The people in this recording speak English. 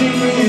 so